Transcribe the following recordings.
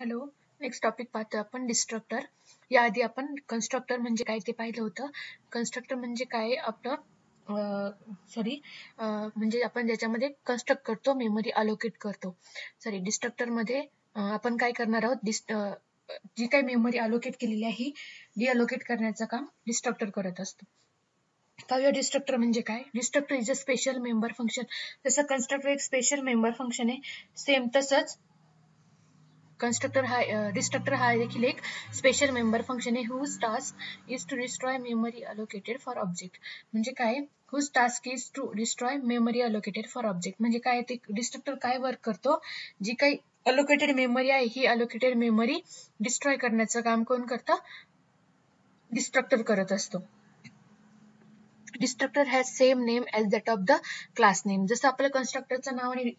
Hello next topic पाहतो आपण destructor याआधी आपण कन्स्ट्रक्टर म्हणजे काय ते पाहिलं होतं. कन्स्ट्रक्टर म्हणजे काय आपलं सॉरी म्हणजे आपण ज्याच्यामध्ये कन्स्ट्रक्ट करतो मेमरी अलोकेट करतो. सॉरी डिस्ट्रक्टरमध्ये आपण काय करणार आहोत? डिस्ट जी काही मेमरी अलोकेट केलेली आहे डी अलोकेट करण्याचं काम डिस्ट्रक्टर करत असतो. पाहूया डिस्ट्रक्टर म्हणजे काय? Destructor is a special member function जसं कन्स्ट्रक्टर एक स्पेशल मेंबर फंक्शन आहे सेम तसंच कन्स्ट्रक्टर हा डिस्ट्रक्टर हा देखील एक स्पेशल मेंबर फंक्शन आहे. Whose task is to destroy memory allocated for object म्हणजे काय? Whose task is to destroy memory allocated for object म्हणजे काय? ते डिस्ट्रक्टर काय वर्क करतो? जी काही अलोकेटेड मेमरी आहे ही अलोकेटेड मेमरी डिस्ट्रॉय करण्याचं काम कोण करतं? डिस्ट्रक्टर करत असतो. Destructor has same name as that of the class name जसं आपलं कन्स्ट्रक्टरचं नाव आणि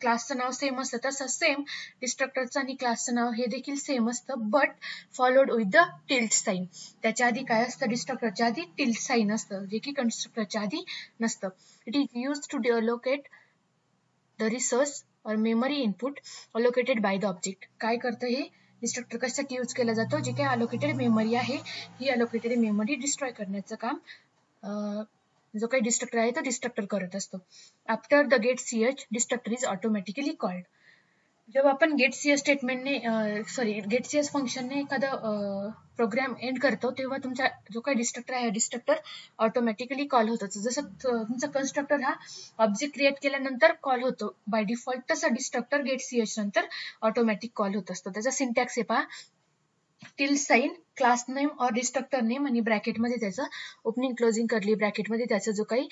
क्लासचं नाव सेम असतं तसं सेम डिस्ट्रक्टरचं आणि क्लासचं नाव हे देखील सेम असतं but followed with the tilde sign त्याच्या आधी काय असतं? डिस्ट्रक्टरच्या आधी टिल्ट साईन असतं जे की कन्स्ट्रक्टरच्या आधी नसतं. It is use to deallocate the resource और memory input allocated by the object काय करतं हे? डिस्ट्रक्टर कशासाठी यूज केला जातो? जे काही अलोकेटेड मेमरी आहे ही अलोकेटेड मेमरी डिस्ट्रॉय करण्याचं काम जो काही डिस्ट्रक्टर आहे तो डिस्ट्रक्टर करत असतो. After the get C H destructor is automatically called जेव्हा आपण गेट सी एस स्टेटमेंटने सॉरी गेट सी एस फंक्शनने एखादा प्रोग्राम एंड करतो तेव्हा तुमचा जो काही डिस्ट्रक्टर आहे डिस्ट्रक्टर ऑटोमॅटिकली कॉल होतो जसं तुमचा कन्स्ट्रक्टर हा ऑब्जेक्ट क्रिएट केल्यानंतर कॉल होतो. बाय डिफॉल्ट तसा डिस्ट्रक्टर गेट सी एच नंतर ऑटोमॅटिक कॉल होत असतो. त्याचा सिंटॅक्स आहे पहा. टिल साईन क्लास नेम और डिस्ट्रक्टर नेम आणि ब्रॅकेटमध्ये त्याचं ओपनिंग क्लोजिंग करली ब्रॅकेटमध्ये त्याचा जो काही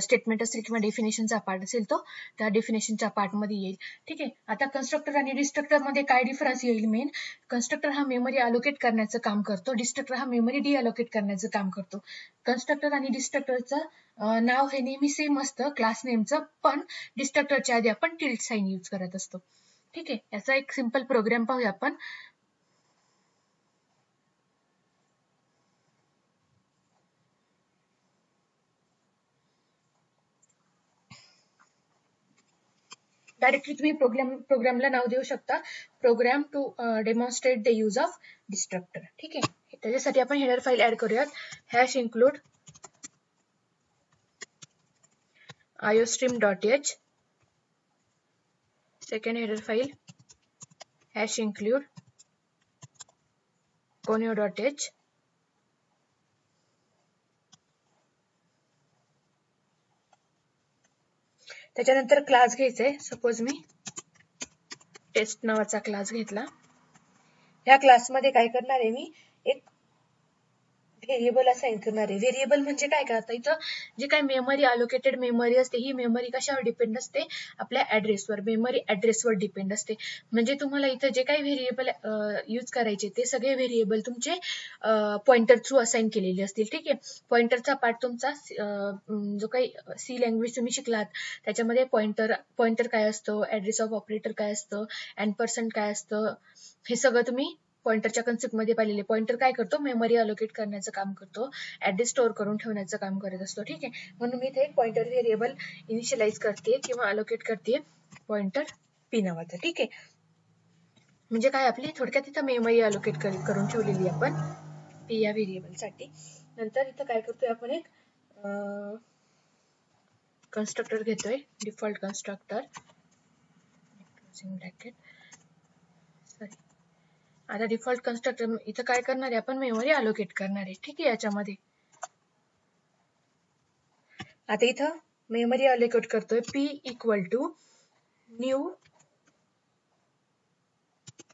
स्टेटमेंट असेल किंवा डेफिनेशनचा पार्ट असेल तो त्या डेफिनेशनच्या पार्टमध्ये येईल. ठीक आहे? आता कन्स्ट्रक्टर आणि डिस्ट्रक्टरमध्ये काय डिफरन्स येईल मेन कन्स्ट्रक्टर हा मेमरी अलोकेट करण्याचं काम करतो. डिस्ट्रक्टर हा मेमरी डी अलोकेट करण्याचं काम करतो. कन्स्ट्रक्टर आणि डिस्ट्रक्टरचं नाव हे नेहमी सेम असतं क्लास नेमचं पण डिस्ट्रक्टरच्या आधी आपण टिल्ट साईन यूज करत असतो. ठीक आहे? याचा एक सिंपल प्रोग्राम पाहूया आपण. डायरेक्टली तुम्ही प्रोग्राम प्रोग्रामला नाव देऊ शकता. Program to demonstrate the use of destructor ठीक आहे? त्याच्यासाठी हेडर फाईल ऍड करूयात. Hash include iostream dot h second header file hash include conio dot h त्याच्यानंतर क्लास घ्यायचा आहे सपोज मी टेस्ट नावाचा क्लास घेतला. ह्या क्लासमध्ये काय करणार आहे मी? एक व्हेरिएबल असाइन करणार आहे व्हेरिएबल म्हणजे काय करता इथं जी काय मेमरी अलोकेटेड मेमरी असते ही मेमरी कशावर डिपेंड असते? आपल्या ऍड्रेसवर मेमरी ऍड्रेसवर डिपेंड असते. म्हणजे तुम्हाला इथं जे काही व्हेरिएबल यूज करायचे ते सगळे व्हेरिएबल तुमचे पॉइंटर थ्रू असाइन केलेले असतील. ठीक आहे? पॉइंटरचा पार्ट तुमचा जो काही सी लँग्वेज तुम्ही शिकलात त्याच्यामध्ये पॉइंटर पॉइंटर काय असतं? ऍड्रेस ऑफ ऑपरेटर काय असतं? अँड पर्सेंट काय असतं? हे सगळं तुम्ही पॉइंटरच्या कन्सेप्टमध्ये पाहिलेले. पॉइंटर काय करतो? मेमरी अलोकेट करण्याचं काम करतो. ऍड्रेस स्टोअर करून ठेवण्याचं काम करत असतो. ठीक आहे? म्हणून मी इथे एक पॉइंटर व्हेरिएबल इनिशियलाइज करते किंवा अलोकेट करते. पॉइंटर पी नावाचा. ठीक आहे? म्हणजे काय? आपली थोडक्यात इथं मेमरी अलोकेट करून ठेवलेली आपण. पी या व्हेरिएबलसाठी नंतर इथं काय करतोय आपण एक कन्स्ट्रक्टर घेतोय. डिफॉल्ट कन्स्ट्रक्टर ब्रॅकेट सॉरी आता डिफॉल्ट कन्स्ट्रक्टर इथं काय करणार? आहे आपण मेमरी अलोकेट करणार. आहे ठीक आहे याच्यामध्ये. आता इथं मेमरी अलोकेट करतोय. P equal to new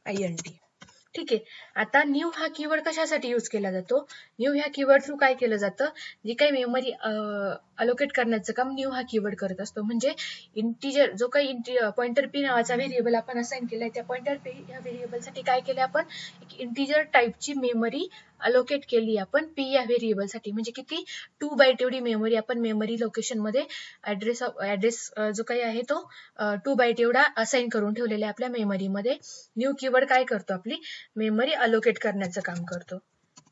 I N T ठीक आहे. आता न्यू हा कीवर्ड कशासाठी यूज केला जातो? न्यू ह्या कीवर्ड थ्रू काय केलं जातं? जी काही मेमरी अलोकेट करण्याचं काम न्यू हा कीवर्ड करत असतो. म्हणजे इंटिजर जो काही पॉइंटर पी नावाचा व्हेरिएबल आपण असाइन केलाय त्या पॉइंटर पी या व्हेरिएबलसाठी काय केलं आपण? एक इंटिजर टाईपची मेमरी अलोकेट केली आपण पी या व्हेरिएबलसाठी म्हणजे किती? टू बाय एवढी मेमरी आपण मेमरी लोकेशनमध्ये ऍड्रेस ऍड्रेस जो काही आहे तो टू बाय एवढा असाइन करून ठेवलेला आहे आपल्या मेमरीमध्ये न्यू कीवर्ड काय करतो आपली? मेमरी अलोकेट करण्याचं काम करतो.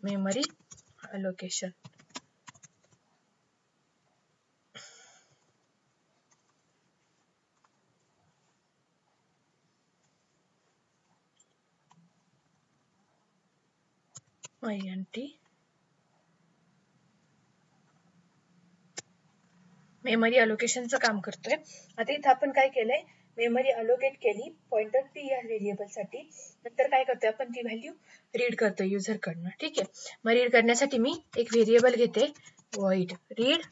मेमरी अलोकेशन int मेमरी अलोकेशनचं काम करतोय. आता इथं आपण काय केलंय? मेमरी अलोकेट केली पॉइंटर पी या व्हेरिएबलसाठी. नंतर काय करतोय आपण? ती व्हॅल्यू रीड करतोय युजर कडनं ठीक आहे? मग रीड करण्यासाठी मी एक व्हेरिएबल घेते. वॉइड रीड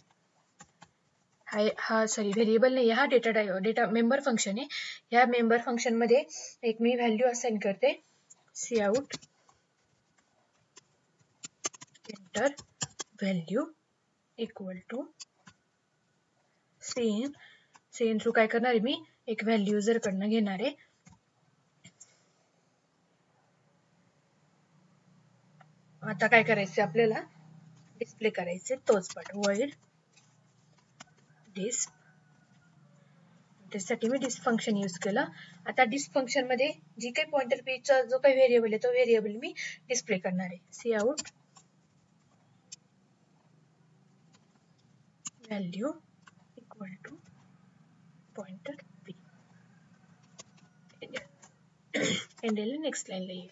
हा हा सॉरी व्हेरिएबल नाही. हा डेटा डेटा मेंबर फंक्शन आहे. या मेंबर फंक्शनमध्ये एक मी व्हॅल्यू असाइन करते. C out enter value equal to same same through काय करणार आहे मी? एक व्हॅल्यू जर कडनं घेणार आहे. आता काय करायचं आपल्याला? डिस्प्ले करायचे तोच पाठ वर्ल्ड डिस्प त्यासाठी मी डिस्क फंक्शन यूज केलं. आता डिस्क फंक्शनमध्ये जी काही पॉइंटर पेजचा जो काही व्हेरिएबल आहे तो व्हेरिएबल मी डिस्प्ले करणार आहे. C out value equal to pointer P endl next लाईनला येईल.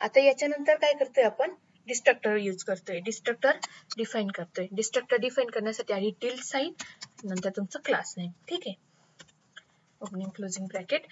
आता याच्यानंतर काय करतोय आपण? डिस्ट्रक्टर यूज करतोय. डिस्ट्रक्टर डिफाईन करतोय. डिस्ट्रक्टर डिफाईन करण्यासाठी आधी टिल्ड साईन नंतर तुमचं क्लास नेम ठीक आहे? ओपनिंग क्लोजिंग ब्रॅकेट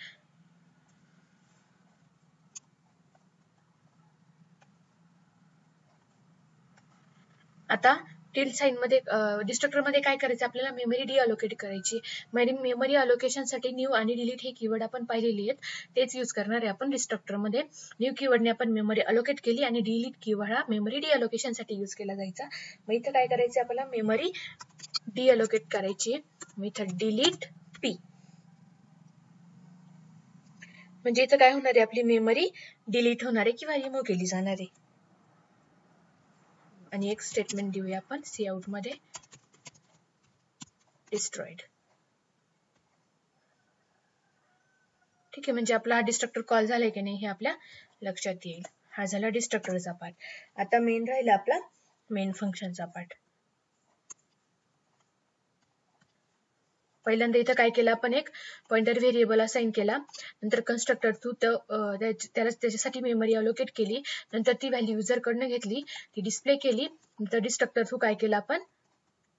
आता टिल साईन मध्ये डिस्ट्रक्टरमध्ये काय करायचं? आपल्याला मेमरी डिअलोकेट करायची. मेमरी अलोकेशनसाठी न्यू आणि डिलीट हे कीवर्ड आपण पाहिलेली आहेत. तेच यूज करणार आहे आपण डिस्ट्रक्टरमध्ये. न्यू कीवर्डने आपण मेमरी अलोकेट केली आणि डिलीट कीवर्ड हा मेमरी डिअलोकेशनसाठी यूज केला जायचा. मग इथं काय करायचं आपल्याला? मेमरी डिअलोकेट करायची. मग इथं डिलीट पी म्हणजे इथं काय होणार आहे? आपली मेमरी डिलीट होणार आहे किंवा रिमूव्ह केली जाणार आहे. आणि एक स्टेटमेंट देऊया आपण सी आउटमध्ये. डिस्ट्रॉइड ठीक आहे म्हणजे आपला हा डिस्ट्रक्टर कॉल झालाय की नाही हे आपल्या लक्षात येईल. हा झाला डिस्ट्रक्टरचा पार्ट आता मेन राहिला आपला मेन फंक्शनचा पार्ट पहिल्यांदा इथं काय केलं आपण एक पॉइंटर व्हेरिएबल असाइन केला. नंतर कन्स्ट्रक्टर थ्रू त्याला त्याच्यासाठी मेमरी अलोकेट केली. नंतर ती व्हॅल्यू युजरकडनं घेतली. ती डिस्प्ले केली. नंतर डिस्ट्रक्टर थ्रू काय केलं आपण?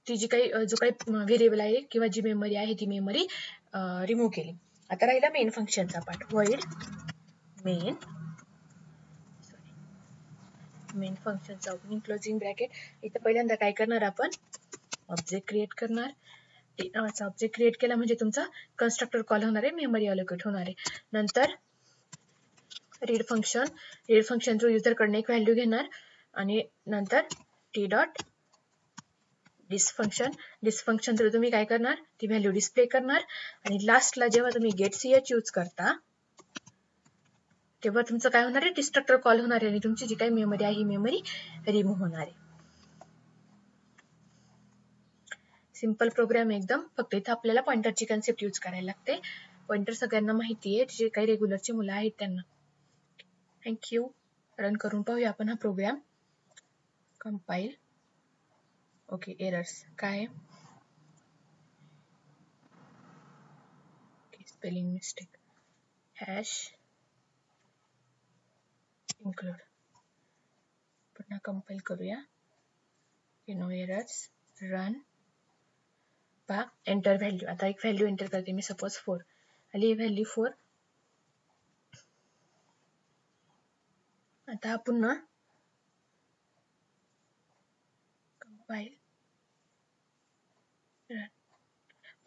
ती जी काही जो काही व्हेरिएबल आहे किंवा जी मेमरी आहे ती मेमरी रिमूव्ह केली. आता राहिला मेन फंक्शनचा पार्ट वर्ल्ड मेन मेन फंक्शनचा ओपनिंग क्लोजिंग ब्रॅकेट इथं पहिल्यांदा काय करणार आपण? ऑब्जेक्ट क्रिएट करणार. ऑब्जेक्ट क्रिएट केला म्हणजे तुमचा कन्स्ट्रक्टर कॉल होणार आहे मेमरी अलोकेट होणार आहे. नंतर read function read function through युजरकडनं एक व्हॅल्यू घेणार आणि नंतर T dot dis function dis function through तुम्ही काय करणार? ती व्हॅल्यू डिस्प्ले करणार आणि लास्टला जेव्हा तुम्ही गेट सी एच यूज करता तेव्हा तुमचं काय होणार आहे? डिस्ट्रक्टर कॉल होणार आहे आणि तुमची जी काही मेमरी आहे ही मेमरी रिमूव्ह होणार आहे. सिंपल प्रोग्राम एकदम. फक्त इथं आपल्याला पॉइंटरची कन्सेप्ट यूज करायला लागते. पॉइंटर सगळ्यांना माहिती आहे. जे काही रेग्युलरचे मुलं आहेत त्यांना. थँक्यू रन करून पाहूया आपण हा प्रोग्राम कंपाईल ओके एरर्स काय? स्पेलिंग मिस्टेक हॅश इन्क्लूड पुन्हा कंपाईल करूया. नो एरर्स रन पहा एंटर व्हॅल्यू आता एक व्हॅल्यू एंटर करते. मी सपोज फोर आली व्हॅल्यू फोर आता हा पुन्हा कंपाईल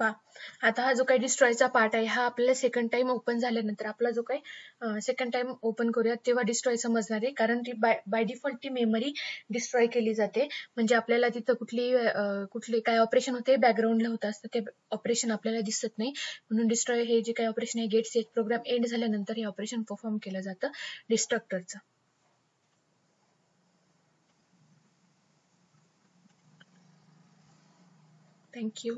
पहा आता हा जो काही डिस्ट्रॉयचा पार्ट आहे हा आपल्याला सेकंड टाइम ओपन झाल्यानंतर आपला जो काही सेकंड टाइम ओपन करूया तेव्हा डिस्ट्रॉय समजणार आहे. कारण ती बाय बाय डिफॉल्ट ती मेमरी डिस्ट्रॉय केली जाते. म्हणजे आपल्याला तिथं कुठली कुठले काय ऑपरेशन होते बॅकग्राऊंडला होत असतं ते ऑपरेशन आपल्याला दिसत नाही. म्हणून डिस्ट्रॉय हे जे काही ऑपरेशन आहे गेट सेट प्रोग्राम एंड झाल्यानंतर हे ऑपरेशन परफॉर्म केलं जातं डिस्ट्रक्टरचं थँक्यू